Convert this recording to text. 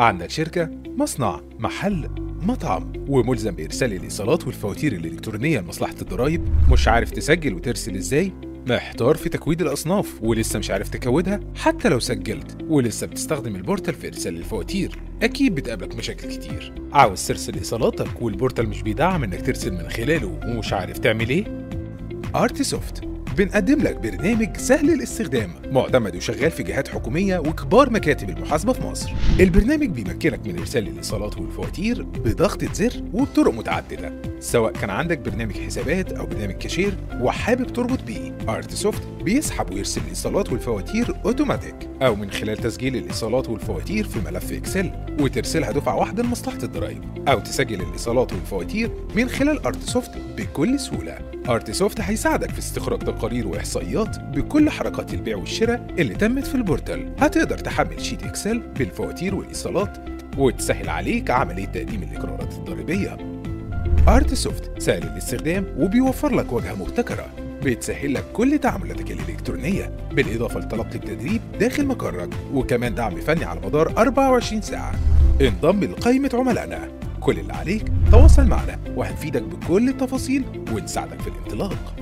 عندك شركة، مصنع، محل، مطعم وملزم بإرسال الإيصالات والفواتير الإلكترونية لمصلحة الضرايب مش عارف تسجل وترسل إزاي؟ محتار في تكويد الأصناف ولسه مش عارف تكودها حتى لو سجلت ولسه بتستخدم ال portal في إرسال الفواتير أكيد بتقابلك مشاكل كتير عاوز ترسل إيصالاتك وال portal مش بيدعم إنك ترسل من خلاله ومش عارف تعمل إيه؟ ارتسوفت بنقدم لك برنامج سهل الاستخدام معتمد وشغال في جهات حكومية وكبار مكاتب المحاسبة في مصر. البرنامج بيمكنك من إرسال الإيصالات والفواتير بضغطة زر وبطرق متعددة سواء كان عندك برنامج حسابات أو برنامج كاشير وحابب تربط بيه. ارتسوفت بيسحب ويرسل الإيصالات والفواتير أوتوماتيك أو من خلال تسجيل الإيصالات والفواتير في ملف إكسل وترسلها دفعة واحدة لمصلحة الضرايب أو تسجل الإيصالات والفواتير من خلال ارتسوفت بكل سهولة. ارتسوفت هيساعدك في استخراج تقارير وإحصائيات بكل حركات البيع والشراء اللي تمت في ال portal. هتقدر تحمل sheet إكسل بالفواتير والإيصالات وتسهل عليك عمليه تقديم الاقرارات الضريبية. ارتسوفت سهل الاستخدام وبيوفر لك واجهه مبتكرة. بتسهل لك كل تعاملاتك الإلكترونية بالإضافة لتلقي التدريب داخل مقرك وكمان دعم فني على مدار 24 ساعة. انضم لقائمة عملائنا. كل اللي عليك. تواصل معنا وهنفيدك بكل التفاصيل ونساعدك في الانطلاق.